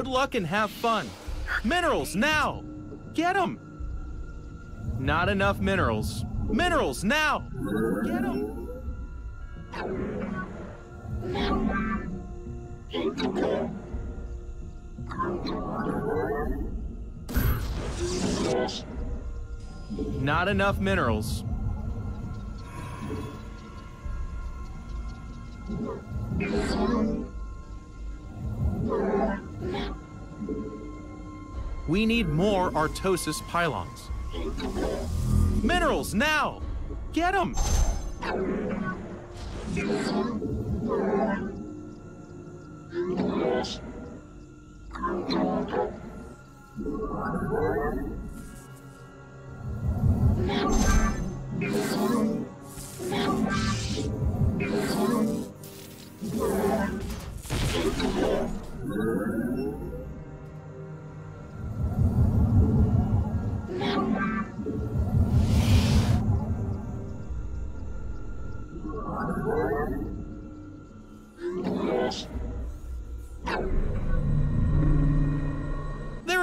Good luck and have fun. Minerals, now! Get them! Not enough minerals. Minerals, now! Get them! Not enough minerals. We need more Artosis pylons. Minerals, now! Get them!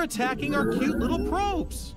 Attacking our cute little probes.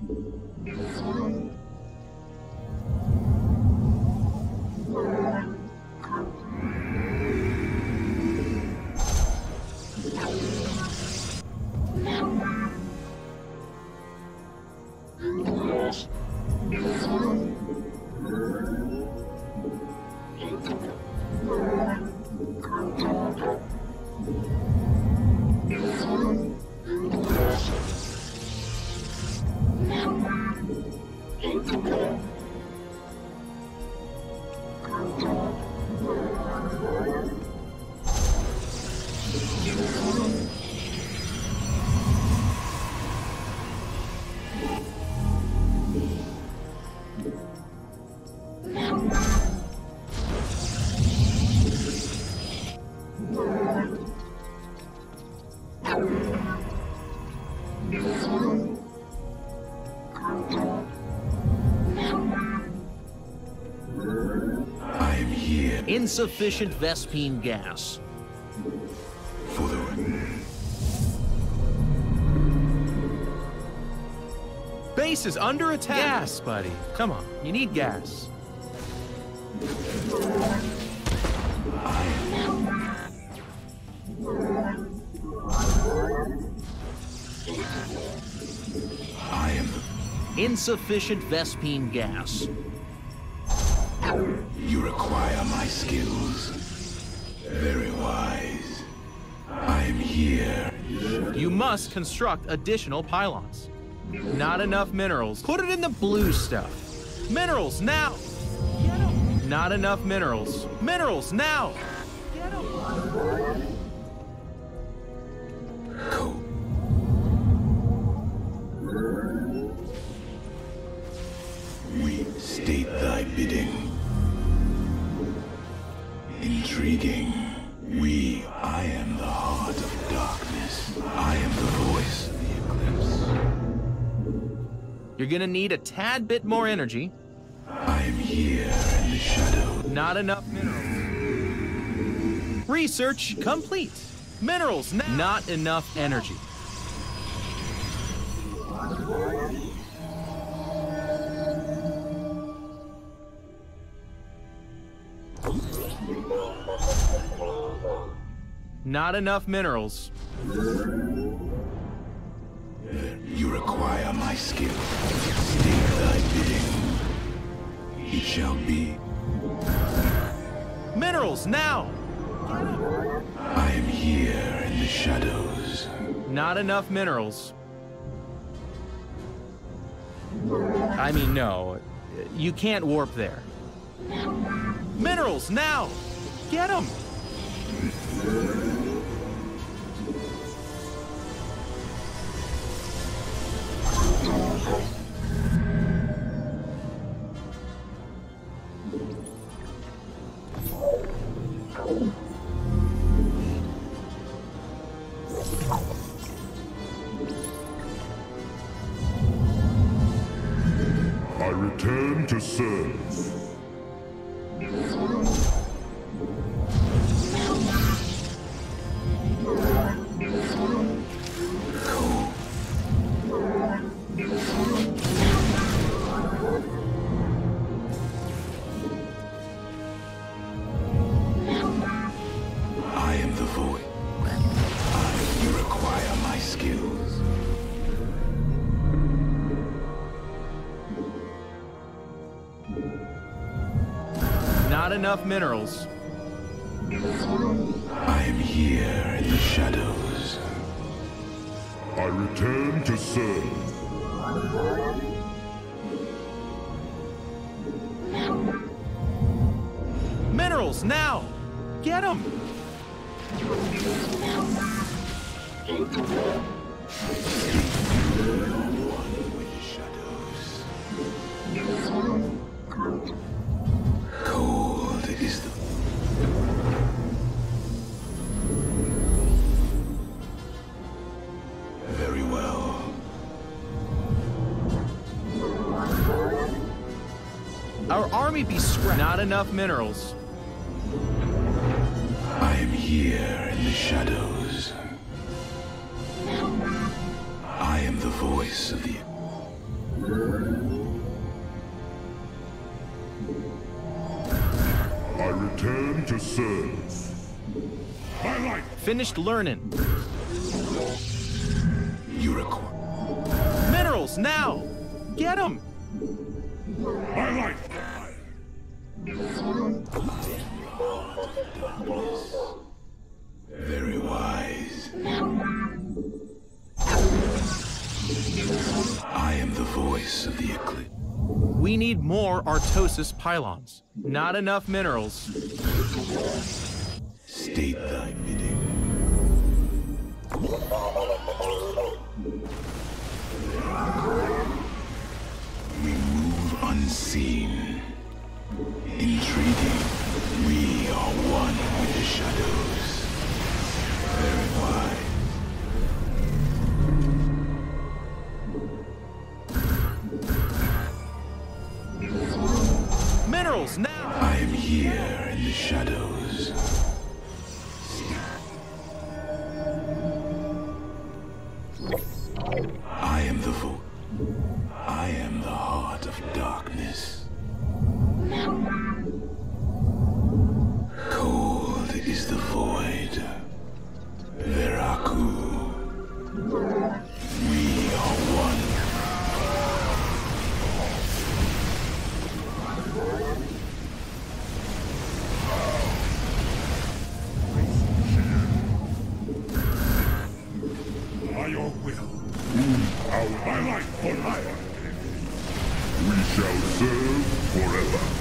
Insufficient Vespene gas. for the Base is under attack. Gas, buddy. Come on, you need gas. I am Insufficient Vespene gas. You require my skills. Very wise. I am here. You must construct additional pylons. Not enough minerals. Put it in the blue stuff. Minerals, now! Not enough minerals. Minerals, now! We state thy bidding. You're gonna need a tad bit more energy. I am here in the shadow. Not enough minerals. Research complete. Minerals, now. Not enough energy. Not enough minerals. You require my skill. State thy bidding. It shall be. Minerals, now! I am here in the shadows. Not enough minerals. I mean, no. You can't warp there. Minerals, now! Get them! Serve. enough minerals. Be scrapped. Not enough minerals. I am here in the shadows. I am the voice of the I return to serve. My life, Finished learning. you require. Minerals, now! Get them! The. We need more Artosis pylons. Not enough minerals. State thy bidding. We move unseen. Intriguing. We are one with the shadows. Very will. Our my life for hire. We shall serve forever.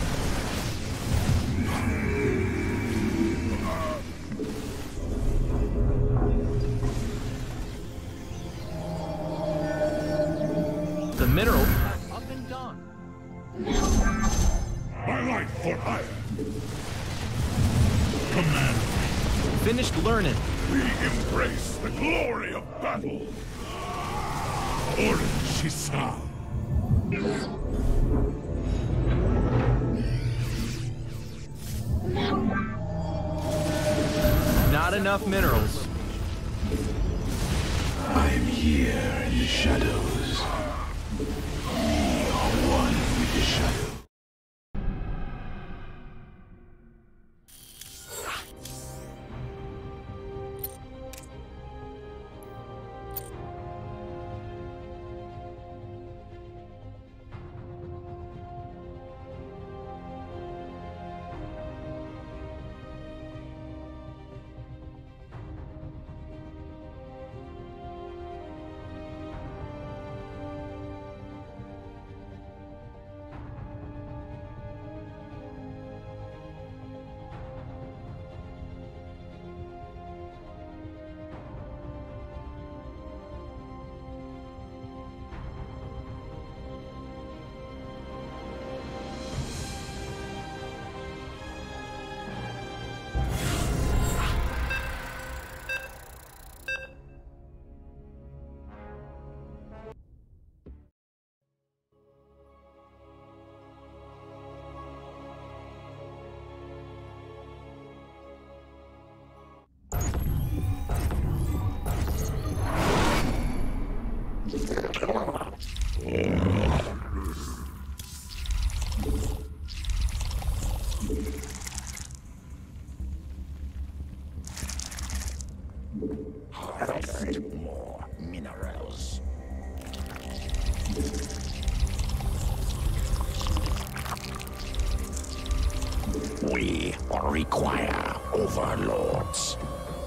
require overlords.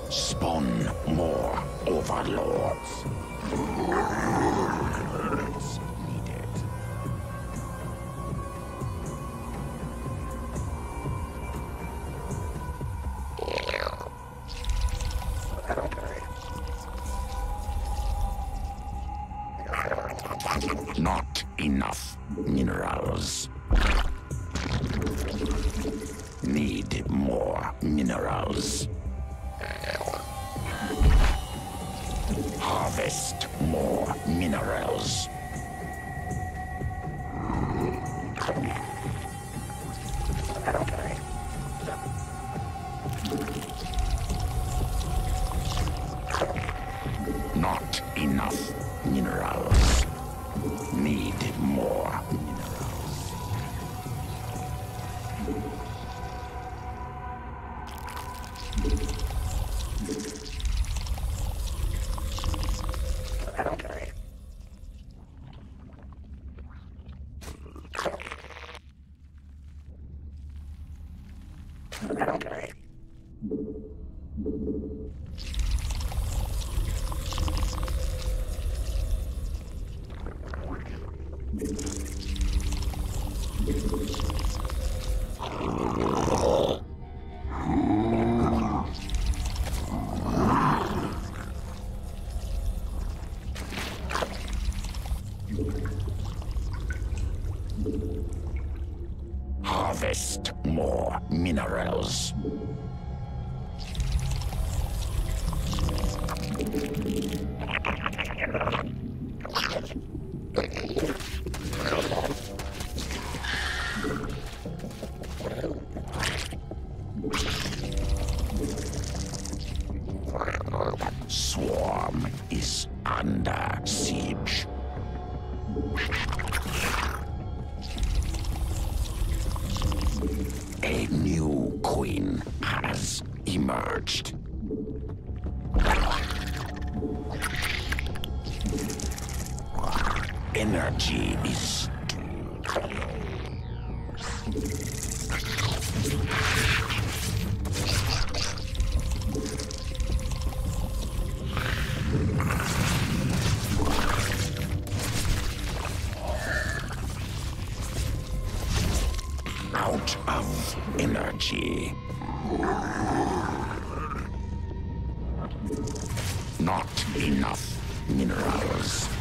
Spawn more overlords. amount um, of energy. Not enough minerals.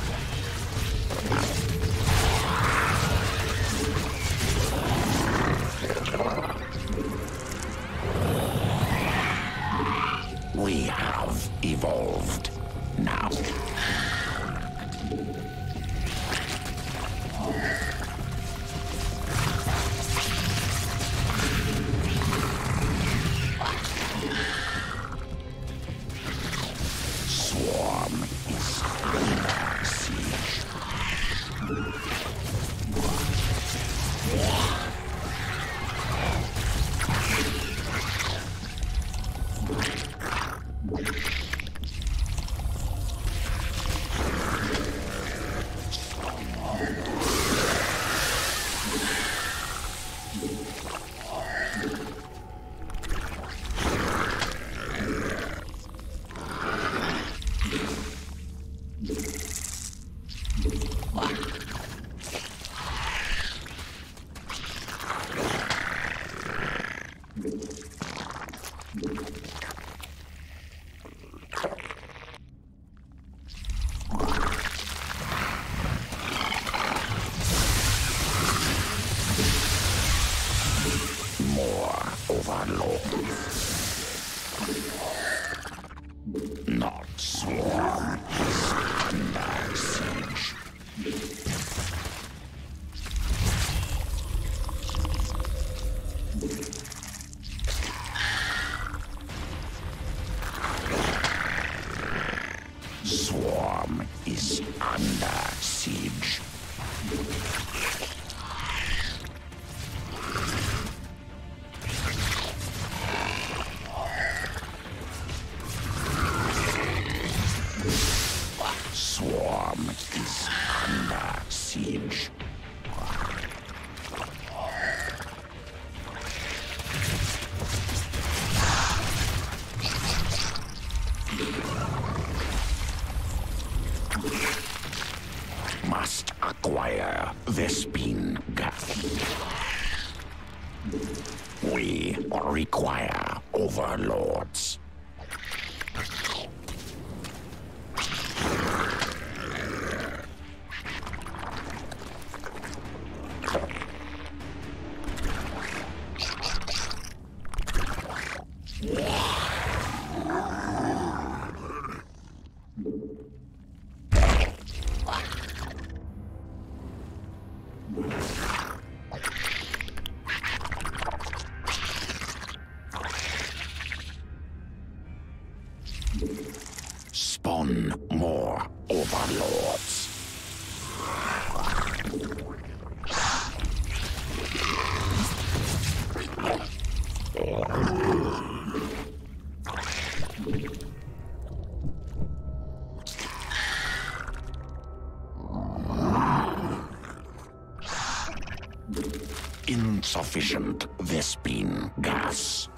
insufficient Vespene gas.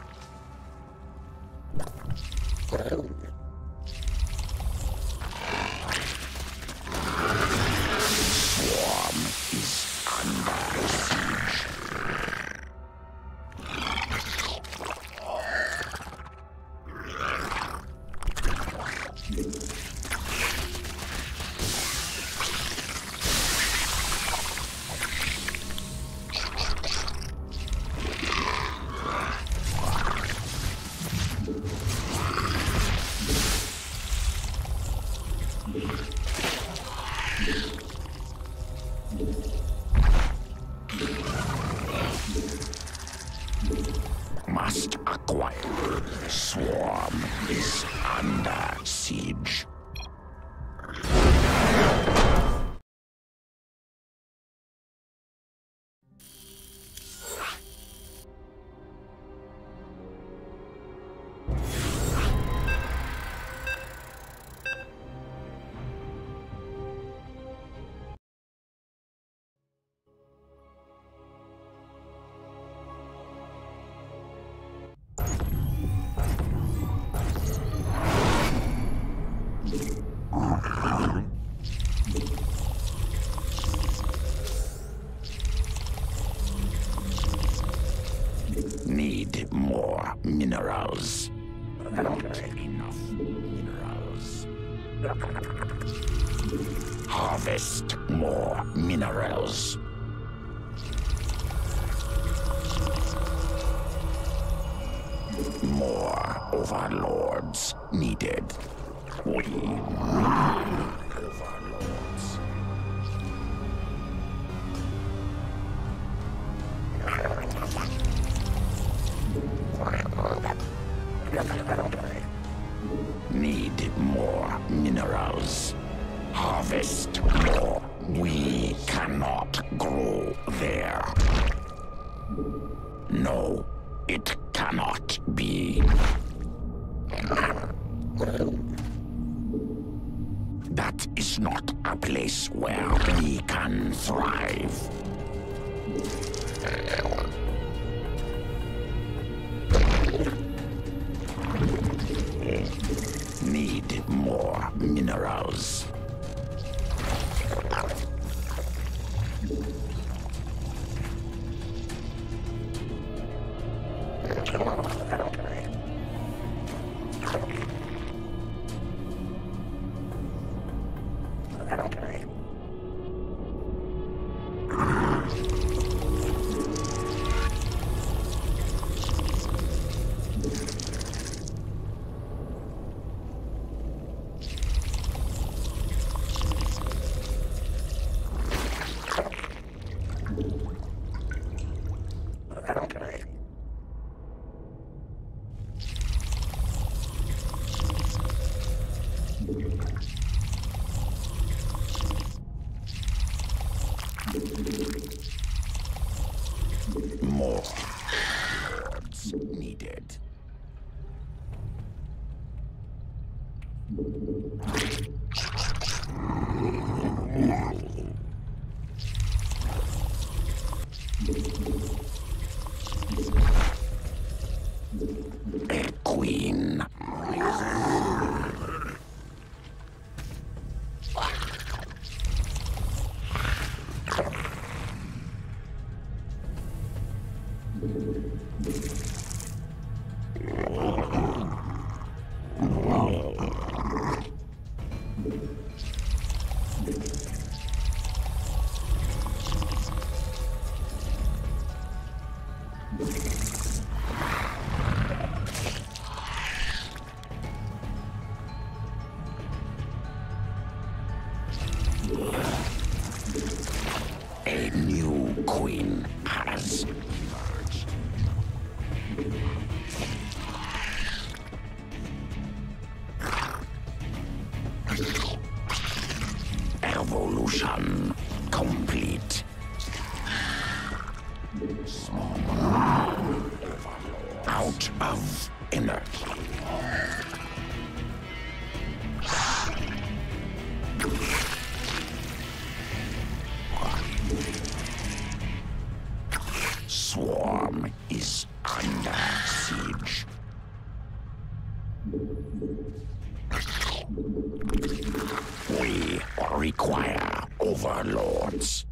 enough minerals. Harvest more minerals. More overlords needed. We. Swarm is under siege. We require overlords.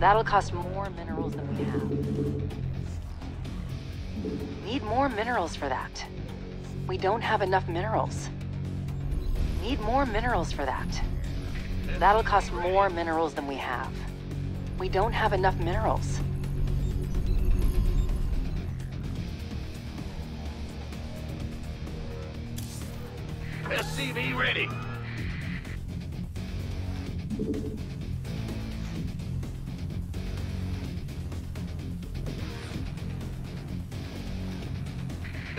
That'll cost more minerals than we have. Need more minerals for that. We don't have enough minerals. Need more minerals for that. That'll cost more minerals than we have. We don't have enough minerals. SCV ready.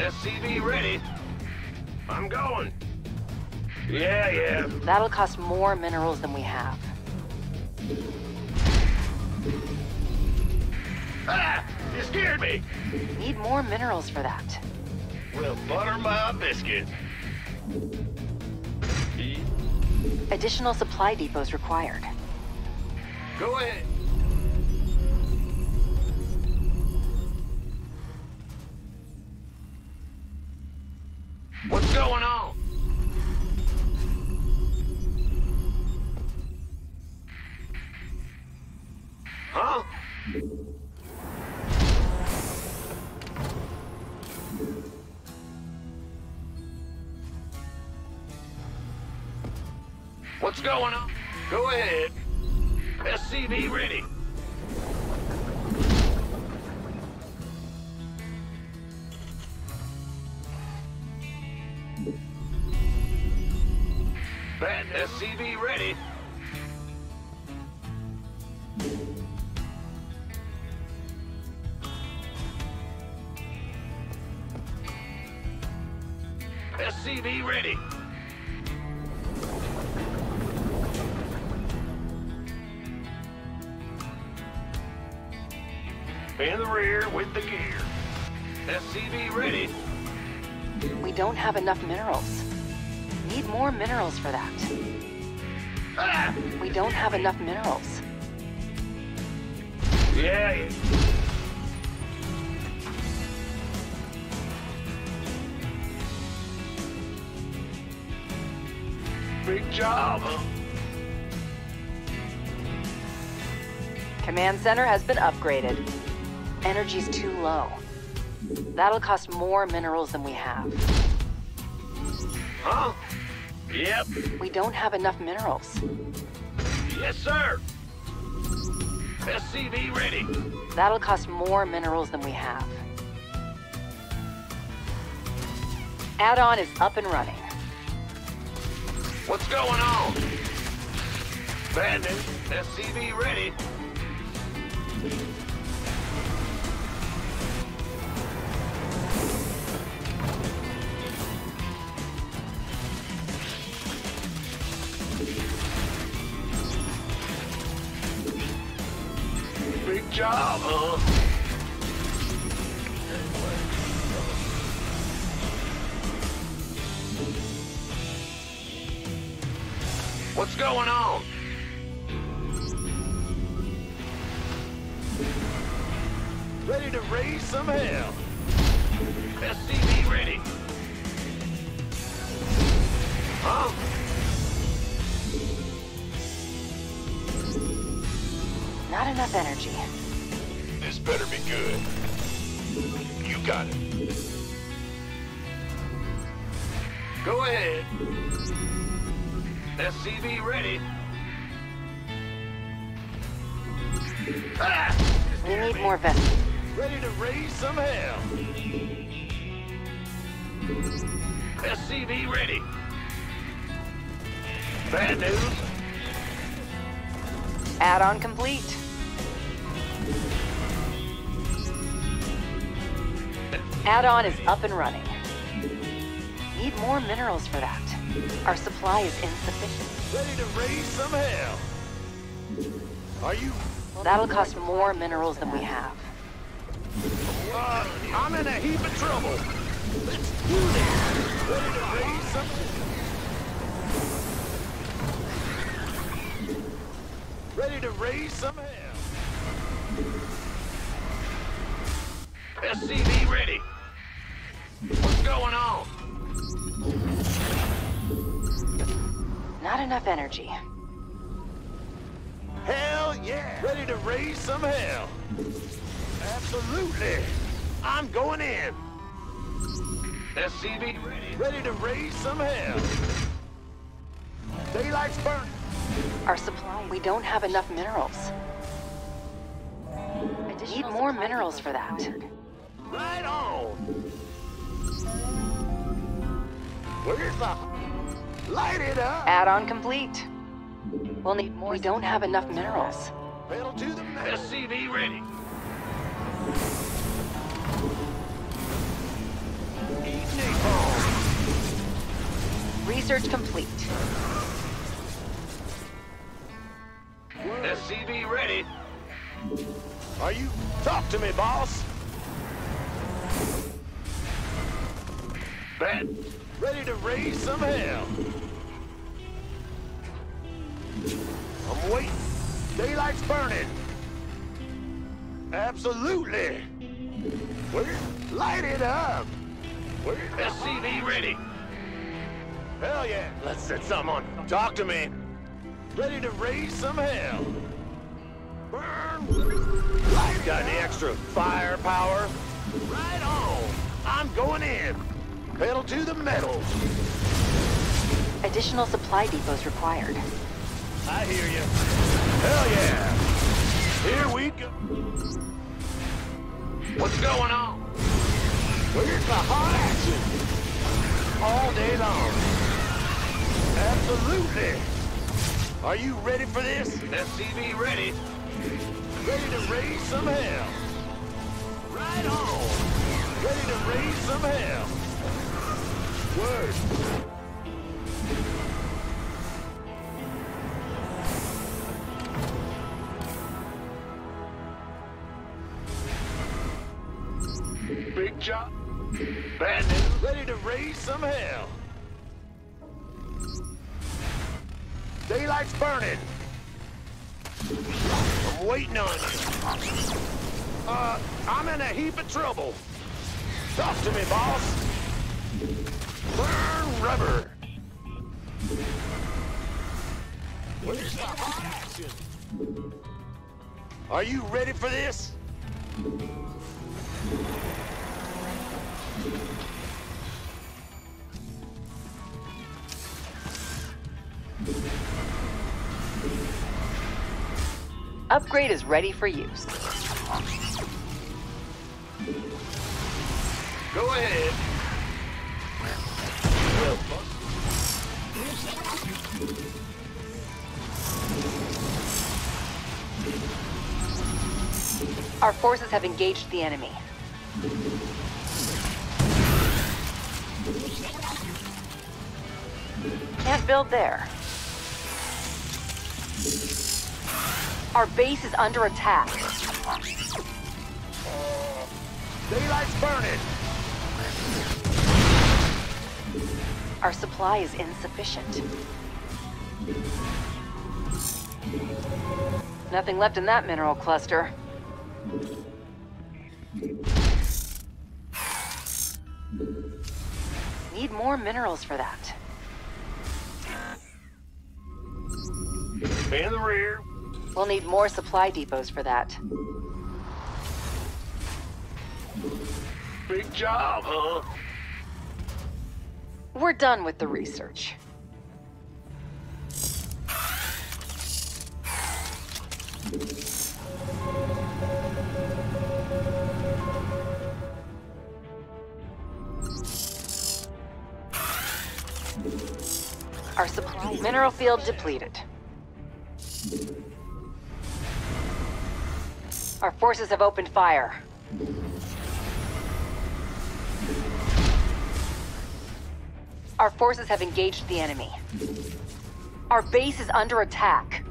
SCV ready. I'm going. Yeah, yeah. That'll cost more minerals than we have. Ah! You scared me. Need more minerals for that. Well, butter my biscuit. Additional supply depots required. Go ahead. What's going on? Go ahead. SCV ready. Bat SCV ready. Have enough minerals. Need more minerals for that. We don't have enough minerals. Yeah. Big job. Command center has been upgraded. Energy's too low. That'll cost more minerals than we have. Huh? Yep. We don't have enough minerals. Yes, sir. SCV ready. That'll cost more minerals than we have. Add-on is up and running. What's going on? News. SCV ready. Job, huh? What's going on? Ready to raise some hell. SCV ready. Huh? Not enough energy. Better be good. You got it. Go ahead. SCV ready. Ah! We need more vessels. Ready to raise some hell. SCV ready. Bad news. Add-on complete. Add-on is up and running. Need more minerals for that. Our supply is insufficient. Ready to raise some hell. Are you? That'll cost more minerals than we have. Uh, I'm in a heap of trouble. Let's do this. Ready to raise some. Ready to raise some hell. SCV going on? Not enough energy. Hell yeah! Ready to raise some hell. Absolutely. I'm going in. SCV ready. Ready to raise some hell. Daylight's burning. Our supply, we don't have enough minerals. Need more minerals for that. Right on. Where's the... Light it up. Add-on complete. We'll need more. We don't have enough minerals. Pedal to the metal. SCV ready. Eat napalm. Research complete. SCV ready. Are you? Talk to me, boss. Bet. Ready to raise some hell. I'm waiting. Daylight's burning. Absolutely. Where? Light it up. Where? SCV ready. Hell yeah. Let's set something on. Talk to me. Ready to raise some hell. Burn. Light Got any extra firepower? Right on. I'm going in. Pedal to the metal. Additional supply depots required. I hear you. Hell yeah. Here we go. What's going on? Where's the hot action? All day long. Absolutely. Are you ready for this? SCV ready. Ready to raise some hell. Right on. Ready to raise some hell. Word. Big job. News. Ready to raise some hell. Daylight's burning. I'm waiting on you. Uh, I'm in a heap of trouble. Talk to me, boss. Are you ready for this? Upgrade is ready for use. Go ahead. Our forces have engaged the enemy. Can't build there. Our base is under attack. daylight's burning. Our supply is insufficient. Nothing left in that mineral cluster. Need more minerals for that. In the rear. We'll need more supply depots for that. Big job, huh? We're done with the research. Our supply mineral field depleted. Our forces have opened fire. Our forces have engaged the enemy. Our base is under attack.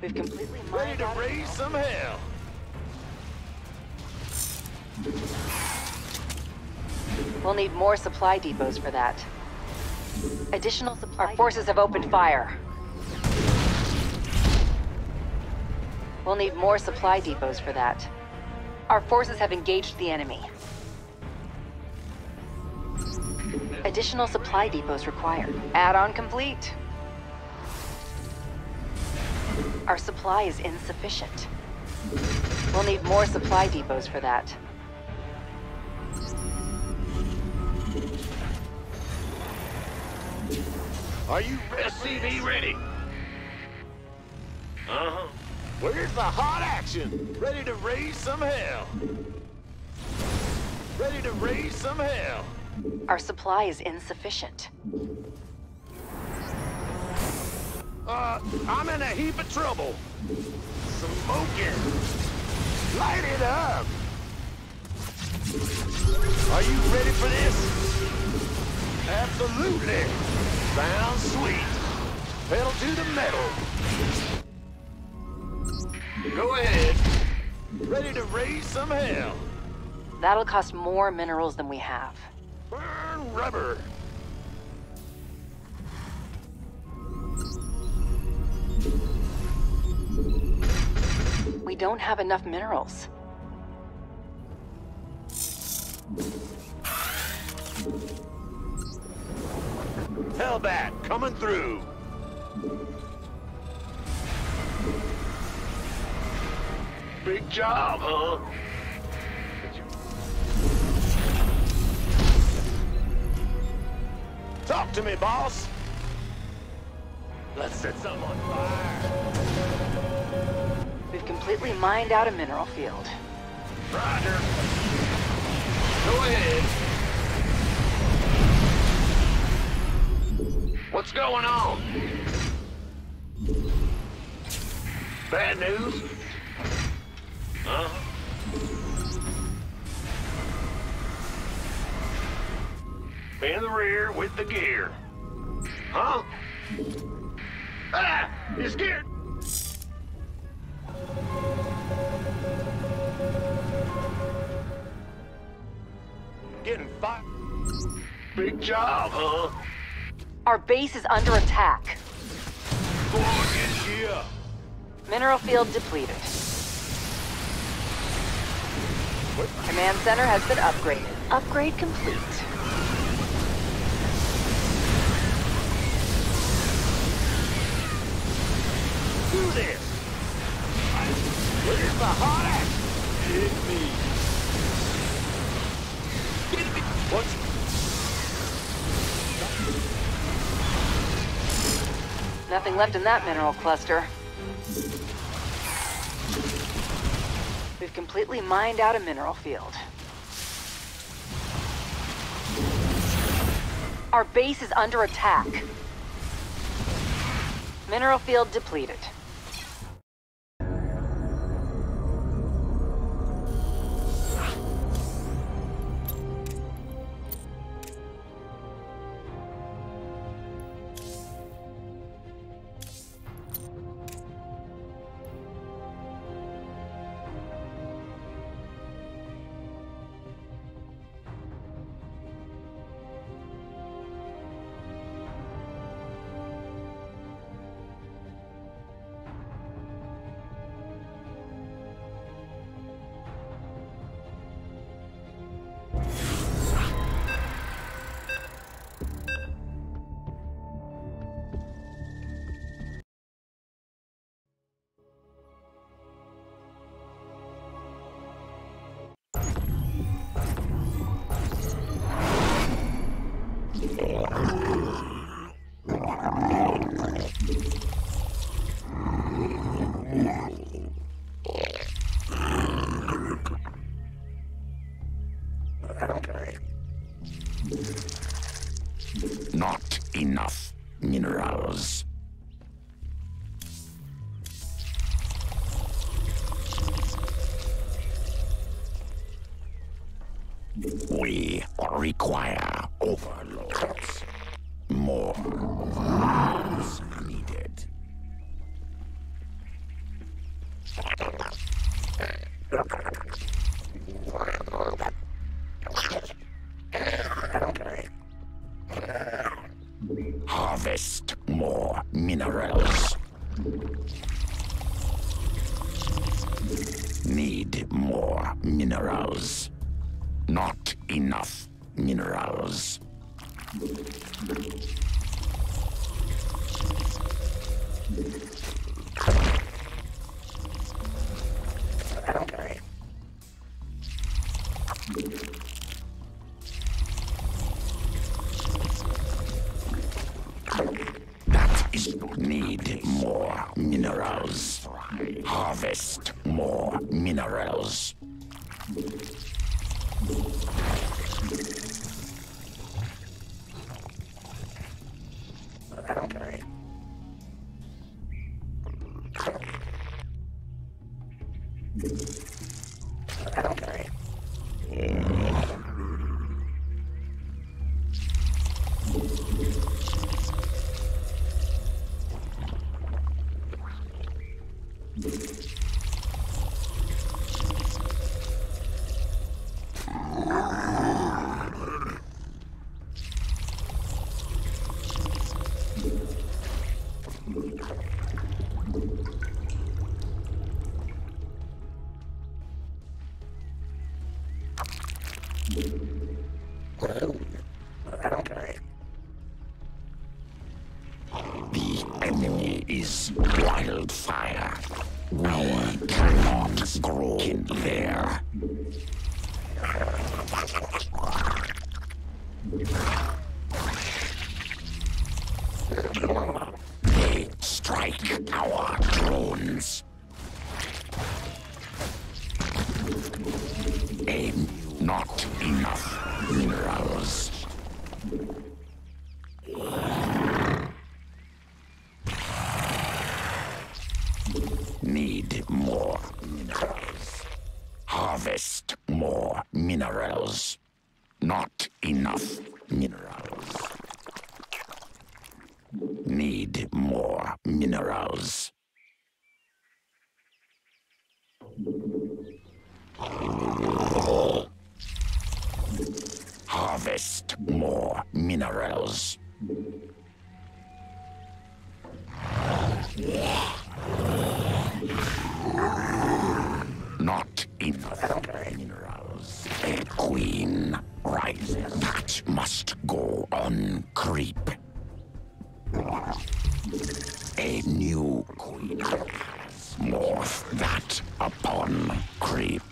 We've completely Ready to out- raise some hell. We'll need more supply depots for that. Additional supply. Our forces have opened fire. We'll need more supply depots for that. Our forces have engaged the enemy. Additional supply depots required. Add-on complete. Our supply is insufficient. We'll need more supply depots for that. Are you ready? SCV ready. Uh-huh. Where's the hot action? Ready to raise some hell. Ready to raise some hell. Our supply is insufficient. Uh, I'm in a heap of trouble. Smoking. Light it up. Are you ready for this? Absolutely. Sounds sweet. Pedal to the metal. Go ahead. Ready to raise some hell. That'll cost more minerals than we have. Burn rubber. We don't have enough minerals. Hellbat coming through. Big job, huh? Talk to me, boss. Let's set some on fire. We've completely mined out a mineral field. Roger. Go ahead. What's going on? Bad news? Huh? In the rear with the gear. Huh? Ah! You scared? Getting fired. Big job, huh? Our base is under attack. Borg is here. Mineral field depleted. What? Command center has been upgraded. Upgrade complete. Do this! I... Where's the hot? Hit me! Get me! What's Nothing left in that mineral cluster. We've completely mined out a mineral field. Our base is under attack. Mineral field depleted. Require overlords. That is need more minerals. Harvest more minerals. More minerals. Harvest more minerals. Not enough minerals. Need more minerals. Harvest more minerals. Not minerals. A queen rises. That must go on creep. A new queen. Morph that upon creep.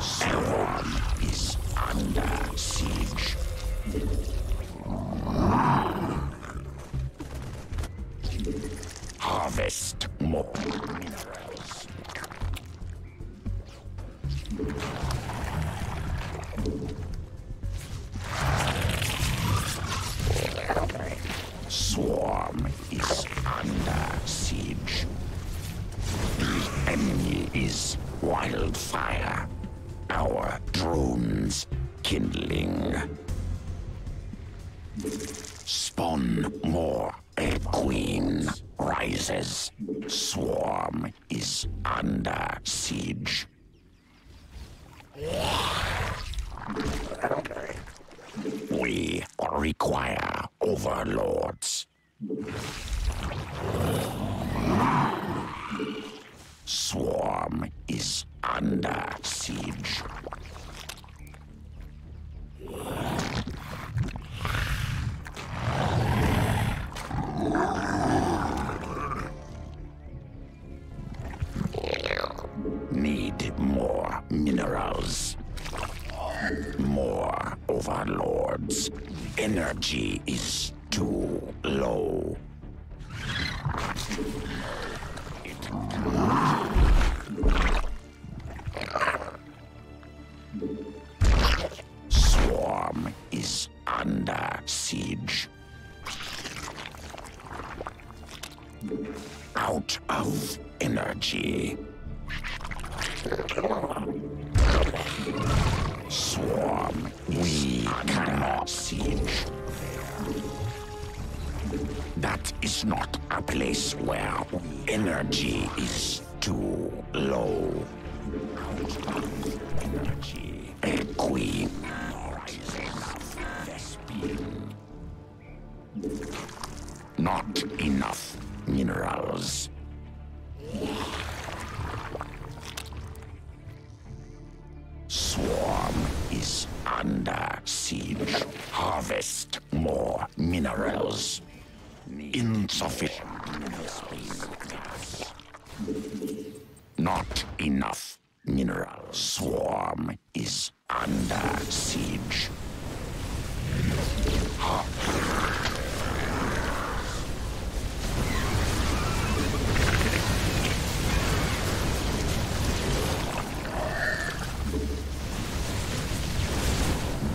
Swarm is under harvest more minerals. Swarm is under siege. The enemy is wildfire. Our drones kindling. Spawn more a queen rises. Swarm is under siege. We require overlords. Swarm is under under siege.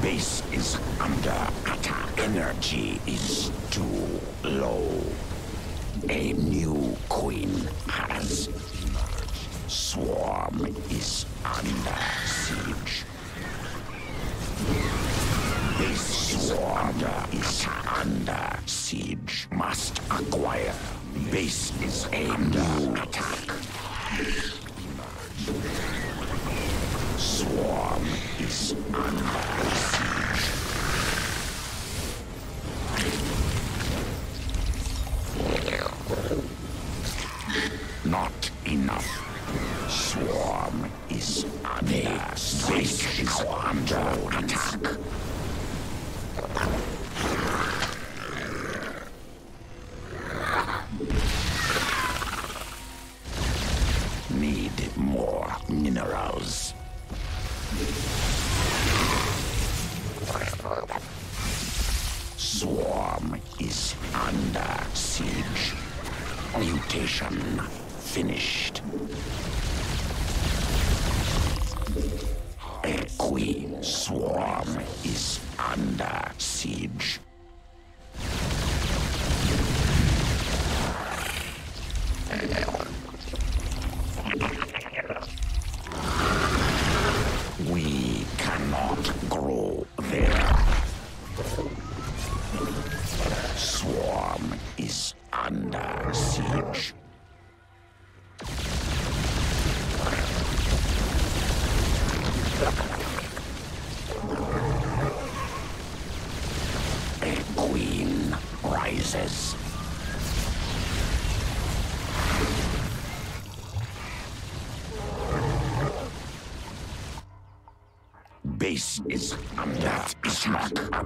Base is under attack. Energy is too low.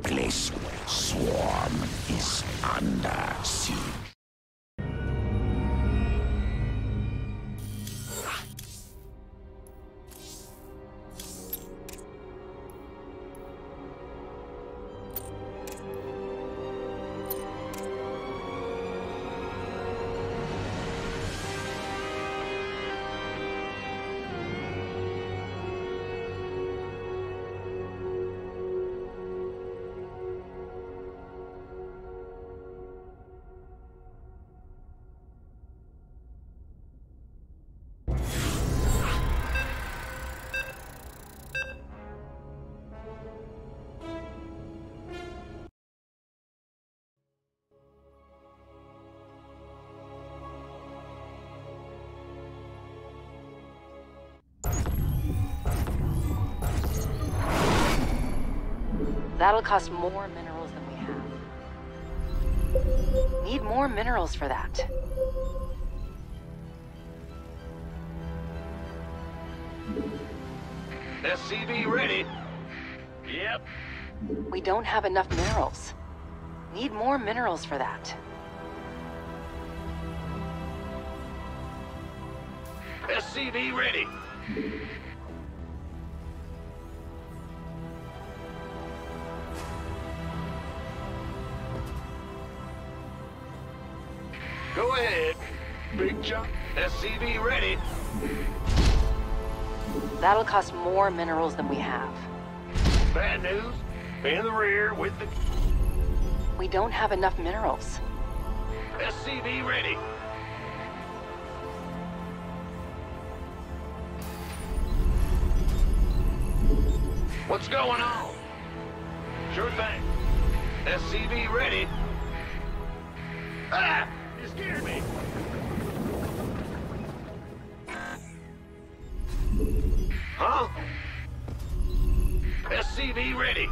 darkness That'll cost more minerals than we have. Need more minerals for that. SCV ready. Yep. We don't have enough minerals. Need more minerals for that. SCV ready. Jump. SCV ready. That'll cost more minerals than we have. Bad news. In the rear with the We don't have enough minerals. SCV ready. What's going on? Sure thing. SCV ready. Ah! You scared me. SCV ready.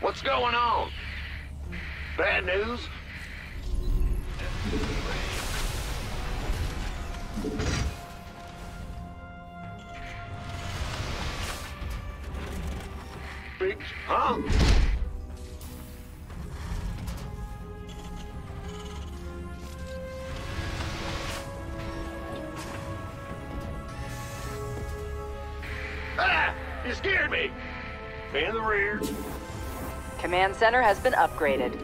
What's going on? Bad news? Command center has been upgraded.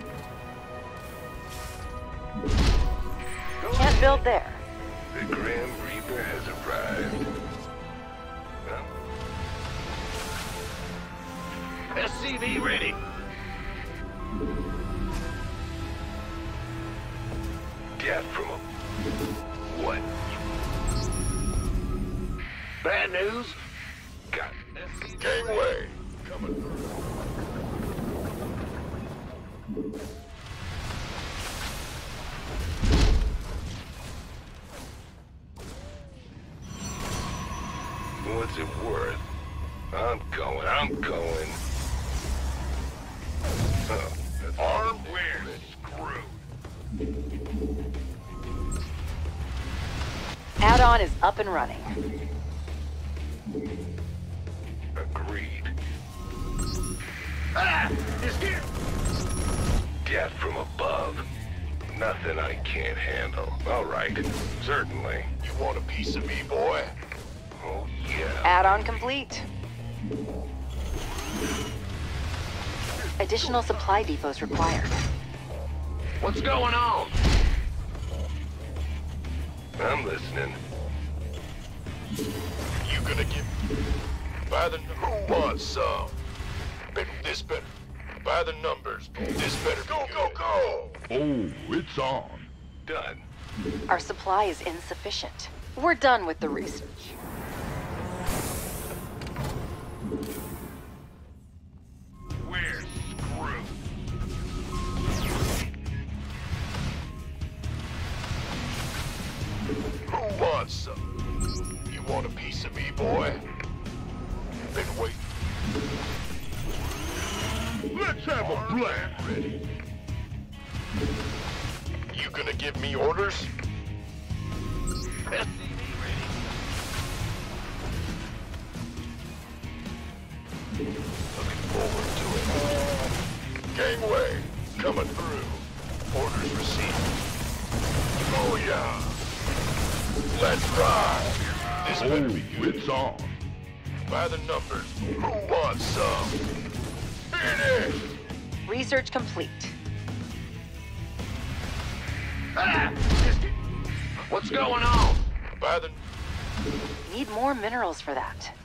Can't build there. The Grim Reaper has arrived. SCV ready. Death from a... What? Bad news? Got SCV Gangway. Coming through. What's it worth? I'm going, I'm going. Huh. And screwed. Add-on is up and running. Agreed. Ah! You scared? Death from above. Nothing I can't handle. All right. Certainly. You want a piece of me, boy? Yeah. Add-on complete. Additional supply depots required. What's going on? I'm listening. You gonna give by the who wants some? Bet this better. By the numbers. This better go go go. Oh, it's on. Done. Our supply is insufficient. We're done with the research. Minerals for that.